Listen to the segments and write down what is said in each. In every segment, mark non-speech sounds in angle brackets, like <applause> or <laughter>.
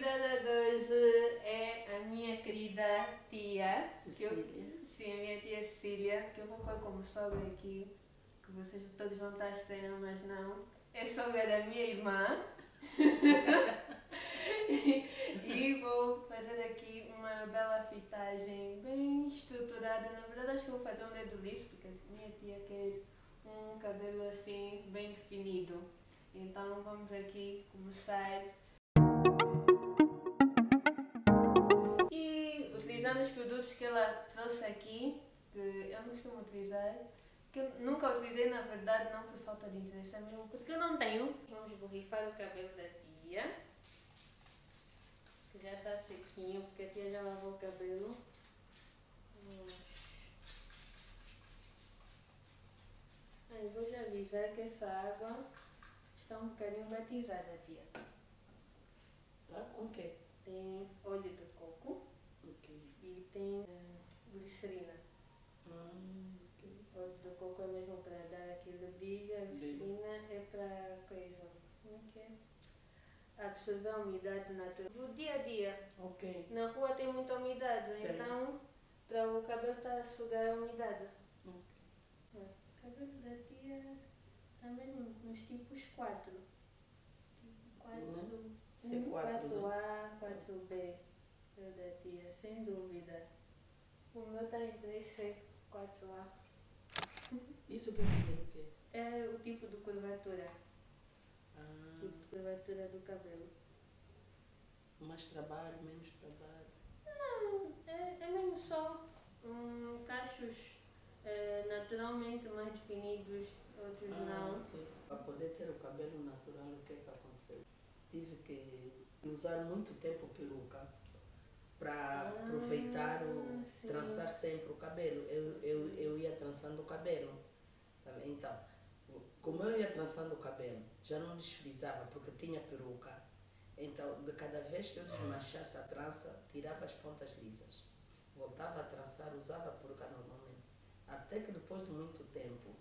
convidada de hoje é a minha querida tia. que Cecília. eu- sim, a minha tia Cecília, que eu vou pôr como sogra aqui, que vocês todos vão estar estranhando, mas não. É sogra da minha irmã. <laughs> e, e vou fazer aqui uma bela fitagem bem estruturada. Na verdade, acho que vou fazer um dedo liso, porque a minha tia quer um cabelo assim, bem definido. Então, vamos aqui começar utilizando os produtos que ela trouxe aqui, que eu não costumo utilizar, que eu nunca utilizei na verdade, não por falta de interesse, é mesmo porque eu não tenho. Vamos borrifar o cabelo da tia, que já está sequinho, porque a tia já lavou o cabelo. Eu vou já avisar que essa água está um bocadinho batizada, tia. Tá? Com o quê? Tem óleo de coco. E tem eh, glicerina. Hum, ok. óleo de coco é mesmo para dar aquele brilho, a glicerina é para coisa. Como é que é? Absorver a umidade natural do dia a dia. Ok. Na rua tem muita umidade, Tem. então para o cabelo estar a sugar a umidade. Ok. O cabelo da tia também nos tipos 4. Tipo 4. Uhum. Um, C4, 4A, 4B. Da tia, sem dúvida. O meu está entre C 4A. Isso quer dizer o quê? É o tipo de curvatura. Ah, Tipo de curvatura do cabelo. mais trabalho, menos trabalho. Não, é, é mesmo só hum, cachos eh, naturalmente mais definidos, outros Ah, não. ok. Para poder ter o cabelo natural, o que é que aconteceu? Tive que usar muito tempo peruca para Ah, aproveitar o sim. trançar sempre o cabelo. Eu, eu, eu ia trançando o cabelo. tá? Então, como eu ia trançando o cabelo, já não desfrizava porque tinha peruca. Então, de cada vez que eu desmanchasse a trança, tirava as pontas lisas. Voltava a trançar, usava a peruca normalmente. Até que depois de muito tempo,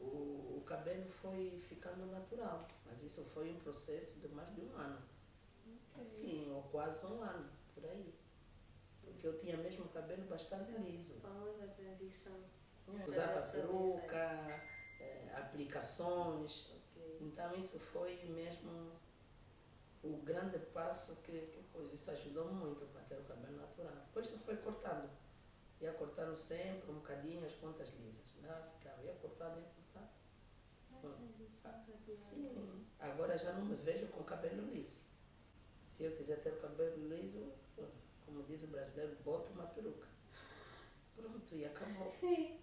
o, o cabelo foi ficando natural. Mas isso foi um processo de mais de um ano. Sim, ou quase um ano, por aí. Porque eu tinha mesmo o cabelo bastante liso. Transição. Usava peruca, eh, aplicações. Ok. Então isso foi mesmo o grande passo que, que coisa. Isso ajudou muito para ter o cabelo natural. Depois isso foi cortando. Ia cortando sempre um bocadinho as pontas lisas. Né? Ficava, ia cortando, ia cortando. Sim. Agora já não me vejo com cabelo liso. Se eu quiser ter o cabelo liso, brasileiro, boto uma peruca. Pronto, e acabou. Sim.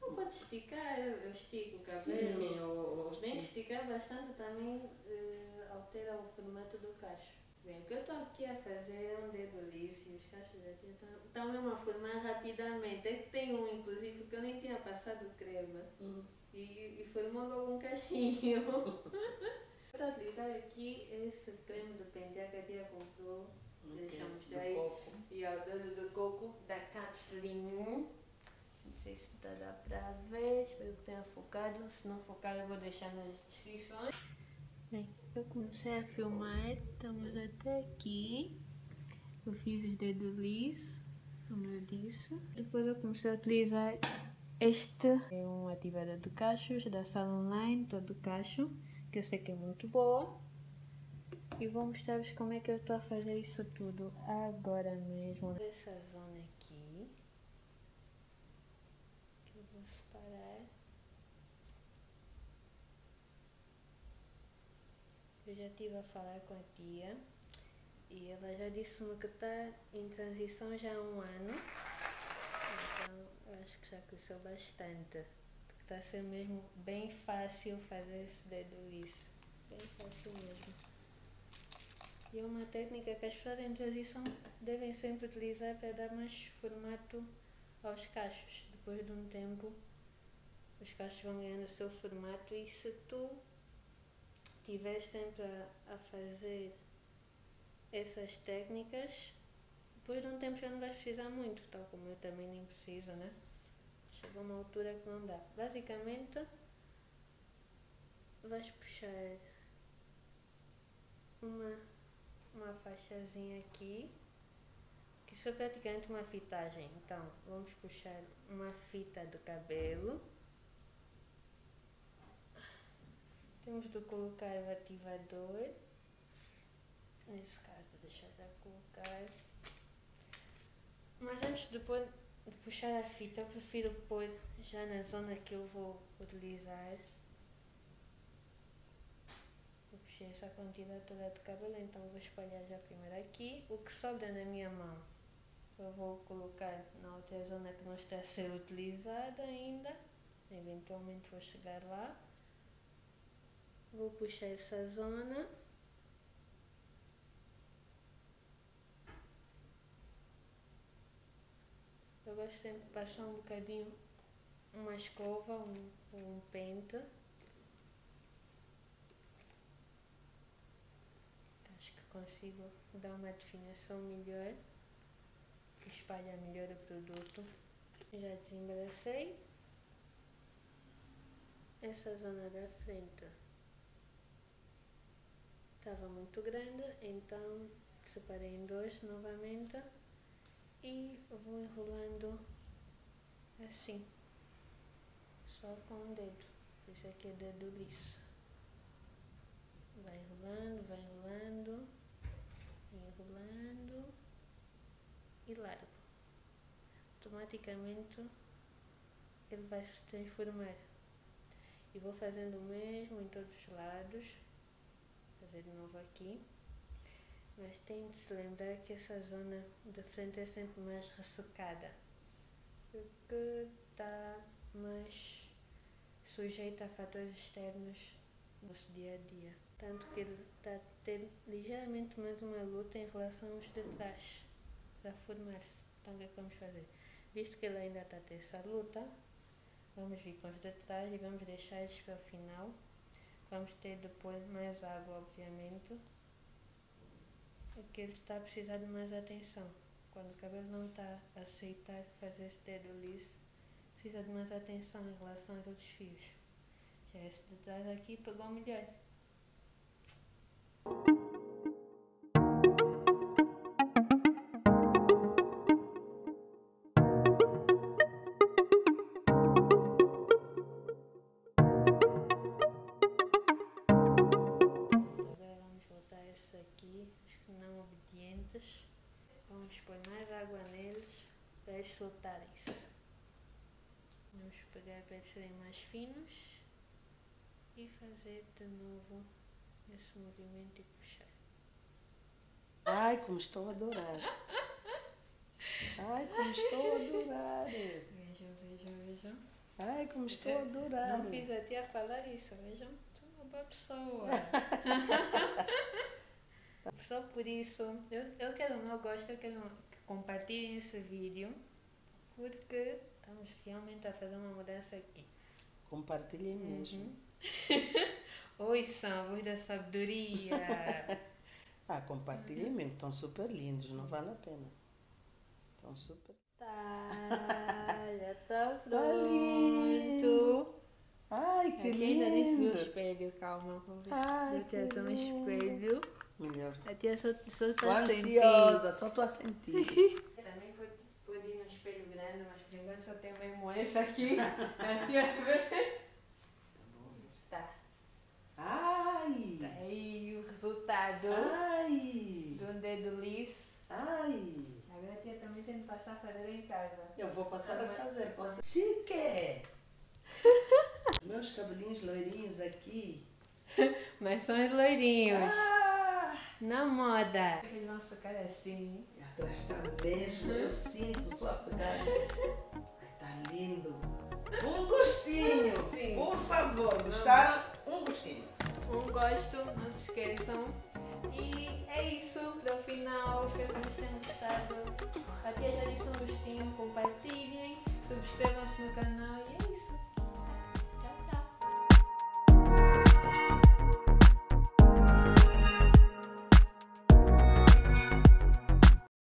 Não pode esticar, eu eu estico o cabelo. Sim, o- os Bem esticar bastante também eh, altera o formato do cacho. Bem, o que eu estou aqui a fazer é um dedo liso e os cachos aqui estão mesmo a formar rapidamente. É que tem um, inclusive, que eu nem tinha passado creme Hum, e, e formou logo um cachinho. <laughs> Estou a utilizar aqui esse creme de pentear que a tia comprou. Ok, Deixa eu do mostrar aí. coco. E ao dedo do coco da capsulinha. Não sei se dá, dá pra ver, espero que tenha focado. Se não focar, eu vou deixar nas descrições. Bem, eu comecei a filmar, estamos até aqui. Eu fiz os dedos lisos, como eu disse. Depois eu comecei a utilizar este. É um ativador de cachos da sala online, todo cacho, que eu sei que é muito boa. E vou mostrar-vos como é que eu estou a fazer isso tudo agora mesmo. Essa zona aqui. Que eu vou separar. Eu já estive a falar com a tia. E ela já disse-me que está em transição já há um ano. Então acho que já cresceu bastante. Está a ser mesmo bem fácil fazer esse dedo liso. Bem fácil mesmo. E é uma técnica que as pessoas em transição devem sempre utilizar para dar mais formato aos cachos. Depois de um tempo, os cachos vão ganhando o seu formato e se tu estiveres sempre a, a fazer essas técnicas, depois de um tempo já não vais precisar muito, tal como eu também nem preciso, né? Chega uma altura que não dá. Basicamente, vais puxar uma uma faixazinha aqui, que é praticamente uma fitagem. Então, vamos puxar uma fita do cabelo. Temos de colocar o ativador. Nesse caso, deixar de colocar. Mas antes de, pôr, de puxar a fita, eu prefiro pôr já na zona que eu vou utilizar. Puxei essa quantidade toda de cabelo, então vou espalhar já primeiro aqui. O que sobra na minha mão, eu vou colocar na outra zona que não está a ser utilizada ainda. Eventualmente vou chegar lá. Vou puxar essa zona. Eu gosto sempre de passar um bocadinho uma escova, um, um pente. Acho que consigo dar uma definição melhor, que espalha melhor o produto. Já desembracei essa zona da frente estava muito grande, então separei em dois novamente e vou enrolando assim, só com o dedo, isso aqui é dedo liso. Vai enrolando, vai enrolando, enrolando e largo. Automaticamente ele vai se transformar. E vou fazendo o mesmo em todos os lados fazer de novo aqui. Mas tem de se lembrar que essa zona da frente é sempre mais ressecada, porque está mais sujeita a fatores externos no nosso dia a dia. Tanto que ele está ter ligeiramente mais uma luta em relação aos de trás para formar-se. Então o que é que vamos fazer? Visto que ele ainda está a ter essa luta, vamos vir com os de trás e vamos deixar eles para o final Vamos ter depois mais água, obviamente. Aqui ele está a precisar de mais atenção. Quando o cabelo não está a aceitar fazer esse dedo liso, precisa de mais atenção em relação aos outros fios. Já esse de trás aqui pegou melhor. Eles serem mais finos e fazer de novo esse movimento e puxar. Ai, como estou a adorar! Ai, como estou a adorar! Vejam, vejam, vejam. Ai, como estou a adorar! Não fiz a tia falar isso, vejam, sou uma boa pessoa. <laughs> Só por isso, eu, eu quero não gosto, eu quero que compartilhem esse vídeo, porque estamos realmente a fazer uma mudança aqui. Compartilhem uhum. mesmo. <laughs> Oi, são voz da sabedoria. <laughs> ah, compartilhem mesmo, estão super lindos, não vale a pena. Estão super. Tá, já está pronto. Tá lindo. Ai, que Aqui lindo. ainda nem o espelho, calma, vamos. Ai, que um espelho. Melhor. A tia só, só tá ansiosa, só estou a sentir. <laughs> Também pode, pode ir no espelho grande, mas por enquanto mesmo esse aqui. <laughs> Está. Ai! Tá aí o resultado. Ai! Do dedo liso. Ai! Agora a tia também tem que passar a fazer em casa. Eu vou passar a fazer. Posso... Chique! <laughs> Meus cabelinhos loirinhos aqui. Mas são os loirinhos. Ah! Na moda. Nosso cara assim. Atrás está mesmo, eu sinto sua pegada. <laughs> Tá lindo. Um gostinho. Sim. Por favor, gostaram? Um gostinho. Um gosto, não se esqueçam.